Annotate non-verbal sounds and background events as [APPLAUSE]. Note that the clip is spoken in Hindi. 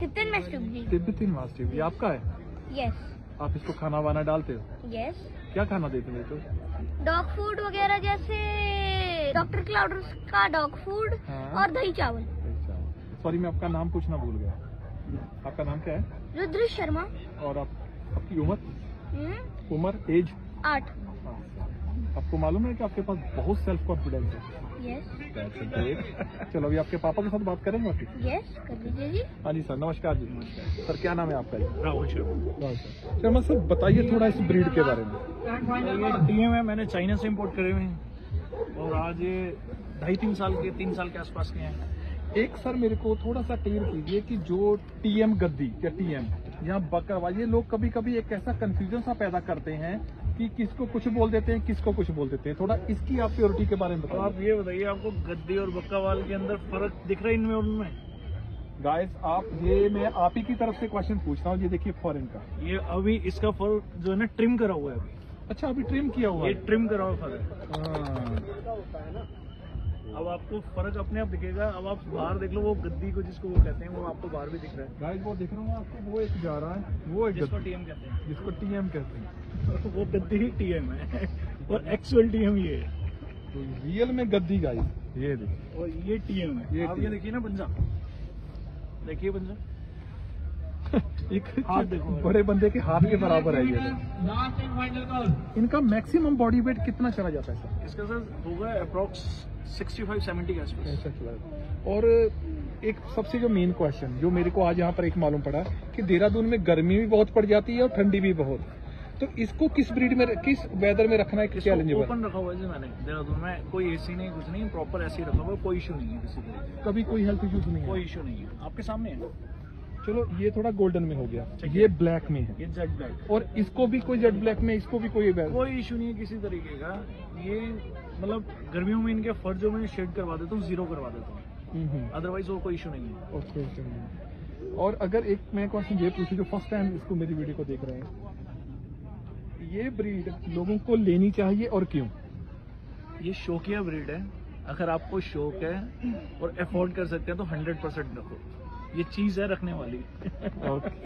तिब्बती मास्टिफ ये आपका है? यस आप इसको खाना वाना डालते हो? यस क्या खाना देते हो इसको डॉग फ़ूड वगैरह जैसे डॉक्टर क्लाउडर्स का डॉग फ़ूड हाँ। और दही चावल। सॉरी मैं आपका नाम पूछना भूल गया। आपका नाम क्या है? रुद्र शर्मा। और आप आपकी उम्र? हम्म, उम्र एज आठ। आपको मालूम है कि आपके पास बहुत सेल्फ कॉन्फिडेंस है? यस That's चलो अभी आपके पापा के साथ बात करेंगे यस कर दीजिए जी। हाँ जी सर नमस्कार जी। सर क्या नाम है आपका जी? राहुल शर्मा। सर। शर्मा सर बताइए थोड़ा इस ब्रीड के बारे में। ये डीएम है मैंने चाइना से इम्पोर्ट करे हुए हैं। और आज ये ढाई तीन साल के तीन साल के आसपास के हैं। एक सर मेरे को थोड़ा सा क्लियर कीजिए कि जो टीएम गद्दी या टीएम यहाँ बकरवा ये लोग कभी कभी एक ऐसा कंफ्यूजन सा पैदा करते हैं कि किसको कुछ बोल देते हैं किसको कुछ बोल देते हैं। थोड़ा इसकी आप प्योरिटी के बारे में बताओ आप ये बताइए आपको गद्दी और बक्कावाल के अंदर फ़र्क दिख रहा है इनमें उनमें? गाइस आप ये मैं आप ही की तरफ़ से क्वेश्चन पूछ रहा हूँ ये देखिए फॉरन का। ये अभी इसका फर जो है ना ट्रिम करा हुआ है अभी। अच्छा अभी ट्रिम किया हुआ ये है। ट्रिम करा हुआ फर अब आपको फ़र्क अपने आप दिखेगा। अब आप बाहर देख लो वो गद्दी को जिसको वो कहते हैं वो आपको बाहर भी दिख रहा है। गाइस वो देख रहा हूँ आपको वो एक जा रहा है वो एक जिसको टीएम कहते हैं। जिसको टीएम कहते हैं। वो गद्दी ही टीएम है। और एक्चुअल टीएम ये। है तो रियल में गद्दी गाइस ये देखिए और ये टीएम है। ये आप ये देखिए ना पंजा देखिए पंजा [LAUGHS] एक हाथ देखो। बड़े बंदे के हाथ के बराबर है ये। तो। इनका मैक्सिमम बॉडी वेट कितना चला जाता है सर इसका सर होगा अप्रोक्स 65 70 के आसपास ऐसा चला। जाता। और एक सबसे जो मेन क्वेश्चन जो मेरे को आज यहाँ पर एक मालूम पड़ा कि देहरादून में गर्मी भी बहुत पड़ जाती है और ठंडी भी बहुत। तो इसको किस ब्रीड में किस वेदर में रखना है चैलेंज ओपन रखा हुआ है जी मैंने। देहरादून में कोई एसी नहीं कुछ नहीं प्रॉपर ऐसे ही रखा हुआ है कोई इशू नहीं है किसी कभी कोई हेल्थ इशू नहीं कोई इशू नहीं है। आपके सामने है? चलो ये थोड़ा गोल्डन में हो गया। ये ब्लैक में है। ये जेड ब्लैक और इसको भी कोई जेड ब्लैक में इसको भी कोई वेदर कोई इशू नहीं है किसी तरीके का। ये मतलब गर्मियों में इनके फर जो मैं शेड करवा देता हूँ ज़ीरो करवा देता हूँ। अदरवाइज़ और कोई इशू नहीं है। ओके ओके और अगर एक मैं क्वेश्चन ये पूछूँ जो फ़र्स्ट टाइम इसको मेरी वीडियो को देख रहे हैं। ये ब्रीड लोगों को लेनी चाहिए और क्यों? ये शौकिया ब्रीड है। अगर आपको शौक है और अफोर्ड कर सकते हैं तो हंड्रेड परसेंट रखो। ये चीज़ है रखने वाली। [LAUGHS] ओके